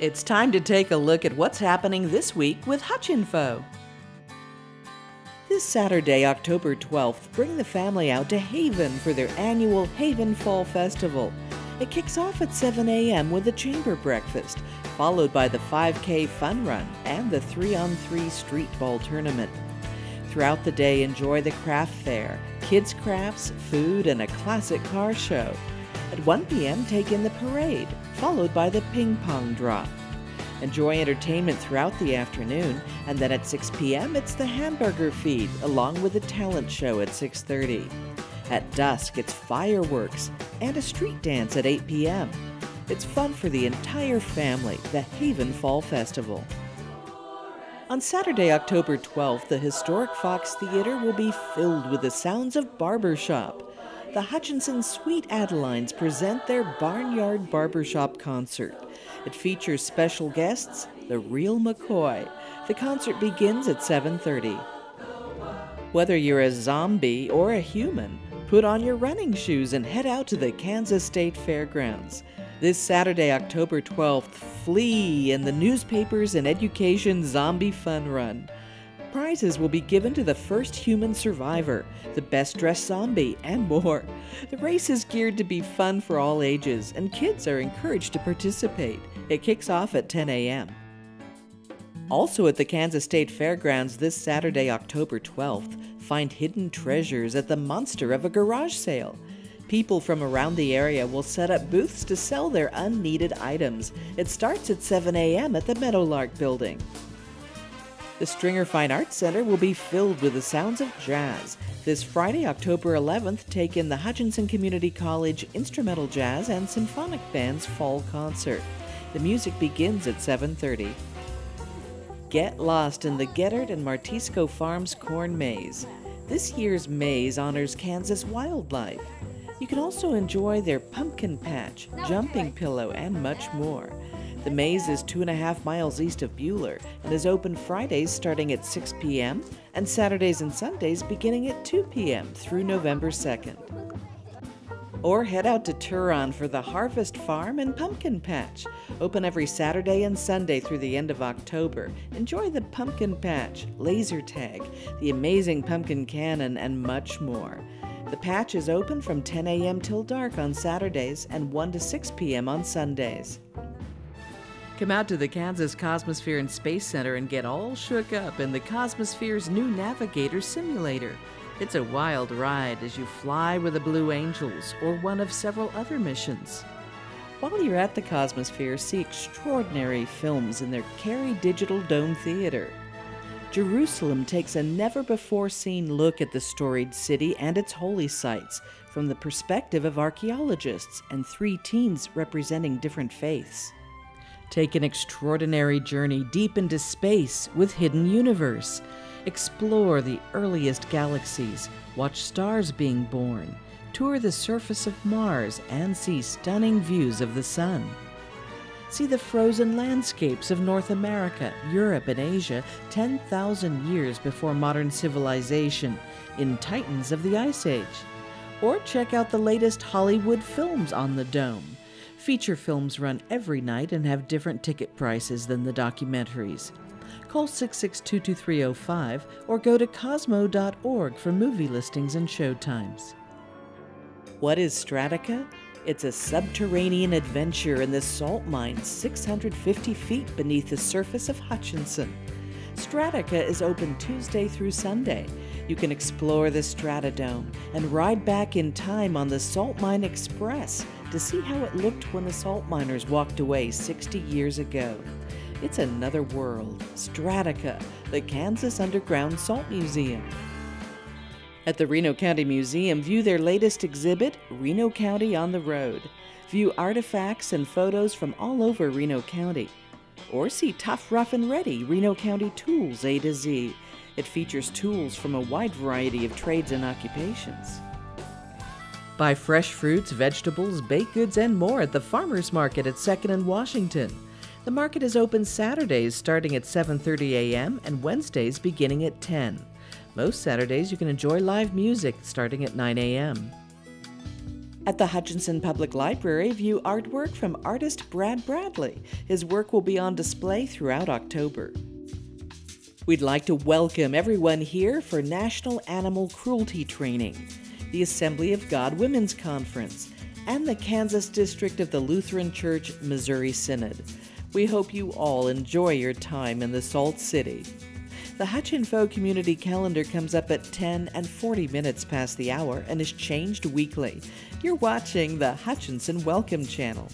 It's time to take a look at what's happening this week with Hutch Info. This Saturday, October 12th, bring the family out to Haven for their annual Haven Fall Festival. It kicks off at 7 a.m. with a chamber breakfast, followed by the 5K fun run and the 3 on 3 street ball tournament. Throughout the day, enjoy the craft fair, kids' crafts, food, and a classic car show. At 1 p.m., take in the parade, followed by the ping pong drop. Enjoy entertainment throughout the afternoon, and then at 6 p.m. it's the hamburger feed along with a talent show at 6:30. At dusk it's fireworks and a street dance at 8 p.m. It's fun for the entire family, the Haven Fall Festival. On Saturday, October 12th, the historic Fox Theater will be filled with the sounds of barbershop. The Hutchinson Sweet Adelines present their Barnyard Barbershop concert. It features special guests, the Real McCoy. The concert begins at 7:30. Whether you're a zombie or a human, put on your running shoes and head out to the Kansas State Fairgrounds. This Saturday, October 12th, flee in the newspapers and education zombie fun run. Prizes will be given to the first human survivor, the best dressed zombie, and more. The race is geared to be fun for all ages, and kids are encouraged to participate. It kicks off at 10 a.m. Also at the Kansas State Fairgrounds this Saturday, October 12th, find hidden treasures at the Monster of a Garage sale. People from around the area will set up booths to sell their unneeded items. It starts at 7 a.m. at the Meadowlark Building. The Stringer Fine Arts Center will be filled with the sounds of jazz. This Friday, October 11th, take in the Hutchinson Community College Instrumental Jazz and Symphonic Band's Fall Concert. The music begins at 7:30. Get lost in the Gettard and Martisco Farms corn maze. This year's maze honors Kansas wildlife. You can also enjoy their pumpkin patch, jumping pillow, and much more. The maze is two and a half miles east of Buhler and is open Fridays starting at 6 p.m. and Saturdays and Sundays beginning at 2 p.m. through November 2nd. Or head out to Turon for the Harvest Farm and Pumpkin Patch. Open every Saturday and Sunday through the end of October. Enjoy the pumpkin patch, laser tag, the amazing pumpkin cannon, and much more. The patch is open from 10 a.m. till dark on Saturdays and 1 to 6 p.m. on Sundays. Come out to the Kansas Cosmosphere and Space Center and get all shook up in the Cosmosphere's new Navigator Simulator. It's a wild ride as you fly with the Blue Angels or one of several other missions. While you're at the Cosmosphere, see extraordinary films in their Carey Digital Dome Theater. Jerusalem takes a never before seen look at the storied city and its holy sites from the perspective of archaeologists and three teens representing different faiths. Take an extraordinary journey deep into space with Hidden Universe. Explore the earliest galaxies, watch stars being born, tour the surface of Mars, and see stunning views of the Sun. See the frozen landscapes of North America, Europe, and Asia 10,000 years before modern civilization in Titans of the Ice Age. Or check out the latest Hollywood films on the Dome. Feature films run every night and have different ticket prices than the documentaries. Call 662 2305 or go to cosmo.org for movie listings and showtimes. What is Strataca? It's a subterranean adventure in the salt mine 650 feet beneath the surface of Hutchinson. Strataca is open Tuesday through Sunday. You can explore the Stratodome and ride back in time on the Salt Mine Express to see how it looked when the salt miners walked away 60 years ago. It's another world, Strataca, the Kansas Underground Salt Museum. At the Reno County Museum, view their latest exhibit, Reno County on the Road. View artifacts and photos from all over Reno County. Or see Tough, Rough, and Ready Reno County Tools A to Z. It features tools from a wide variety of trades and occupations. Buy fresh fruits, vegetables, baked goods, and more at the Farmers Market at 2nd and Washington. The market is open Saturdays starting at 7:30 a.m. and Wednesdays beginning at 10. Most Saturdays you can enjoy live music starting at 9 a.m. At the Hutchinson Public Library, view artwork from artist Brad Bradley. His work will be on display throughout October. We'd like to welcome everyone here for National Animal Cruelty Training, the Assembly of God Women's Conference, and the Kansas District of the Lutheran Church Missouri Synod. We hope you all enjoy your time in the Salt City. The Hutch Info community calendar comes up at 10 and 40 minutes past the hour and is changed weekly. You're watching the Hutchinson Welcome Channel.